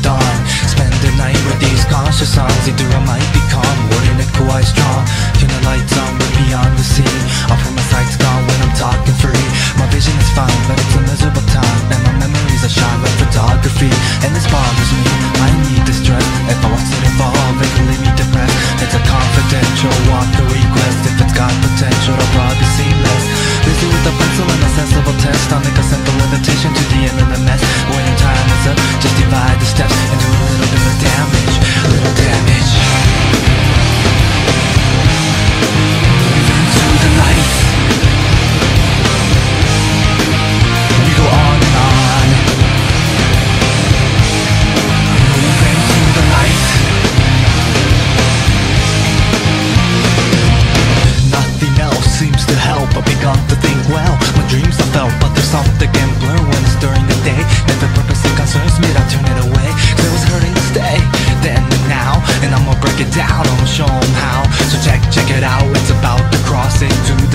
dawn. Spend the night with these conscious songs They do I might be calm got to think well. My dreams I felt, but there's something can blur when it's during the day. And the purpose that concerns me, I turn it away. Cause it was hurting to stay, then and now. And I'ma break it down, I'ma show them how. So check, check it out, it's about to cross to the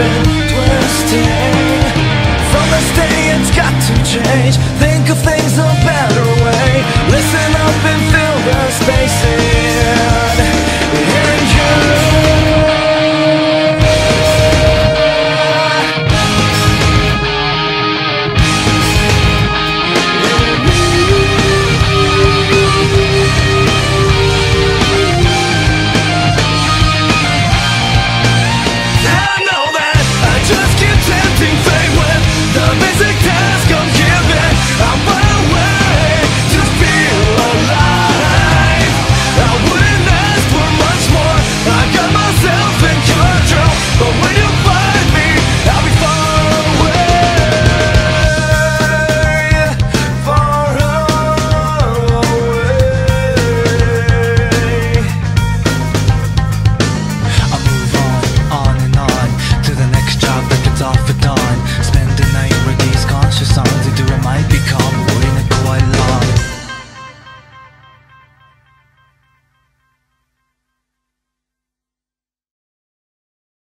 been twisting From this day it's got to change.